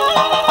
Música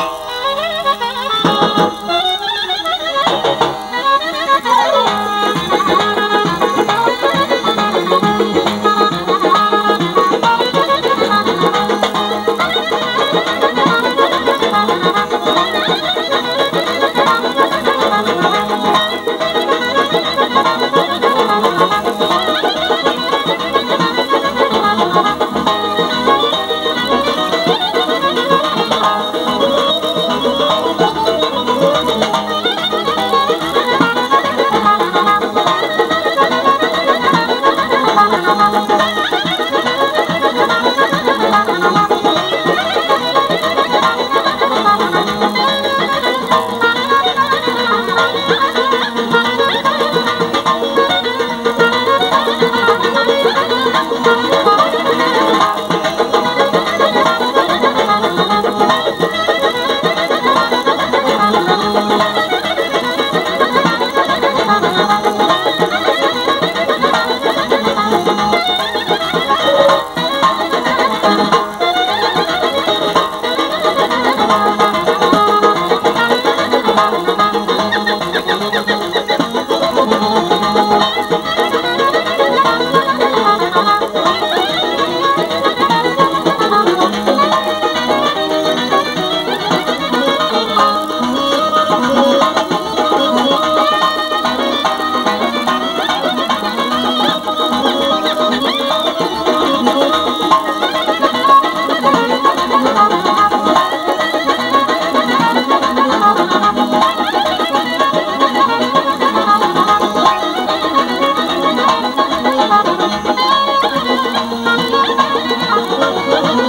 Thank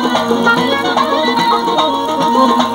you.